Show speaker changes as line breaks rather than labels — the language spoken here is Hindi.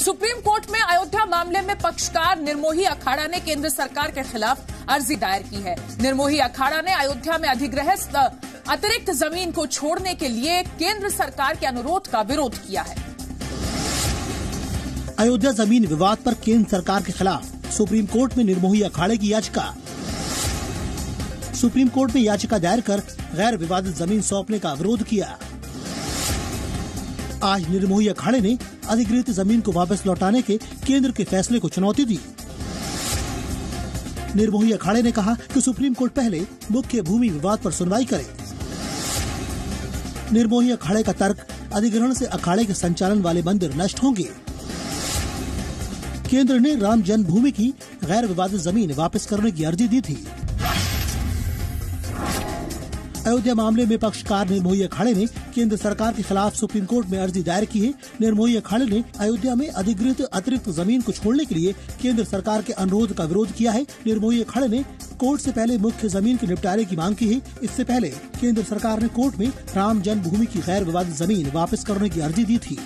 सुप्रीम कोर्ट में अयोध्या मामले में पक्षकार निर्मोही अखाड़ा ने केंद्र सरकार के खिलाफ अर्जी दायर की है। निर्मोही अखाड़ा ने अयोध्या में अधिग्रहित अतिरिक्त ज़मीन को छोड़ने के लिए केंद्र सरकार के अनुरोध का विरोध किया है।
अयोध्या ज़मीन विवाद पर केंद्र सरकार के खिलाफ सुप्रीम कोर्ट में निर्मोही अखाड़े की याचिका। सुप्रीम कोर्ट में याचिका दायर कर गैर विवादित ज़मीन सौंपने का विरोध किया। आज निर्मोही अखाड़े ने अधिकृत ज़मीन को वापस लौटाने के केंद्र के फैसले को चुनौती दी। निर्मोही अखाड़े ने कहा कि सुप्रीम कोर्ट पहले मुख्य भूमि विवाद पर सुनवाई करे। निर्मोही अखाड़े का तर्क अधिग्रहण से अखाड़े के संचालन वाले मंदिर नष्ट होंगे। केंद्र ने राम जन्मभूमि की गैर विवादित ज़मीन वापस करने की अर्जी दी थी। अयोध्या मामले में पक्षकार निर्मोही अखाड़े ने केंद्र सरकार के खिलाफ सुप्रीम कोर्ट में अर्जी दायर की है। निर्मोही अखाड़े ने अयोध्या में अधिकृत अतिरिक्त ज़मीन को छोड़ने के लिए केंद्र सरकार के अनुरोध का विरोध किया है। निर्मोही अखाड़े ने कोर्ट से पहले मुख्य ज़मीन के निपटारे की मांग की है। इससे पहले केंद्र सरकार ने कोर्ट में राम जन्मभूमि की गैर विवादित ज़मीन वापस करने की अर्जी दी थी।